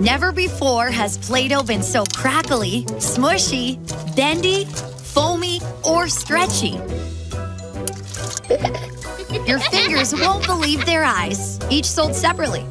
Never before has Play-Doh been so crackly, smushy, bendy, foamy, or stretchy. Your fingers won't believe their eyes, each sold separately.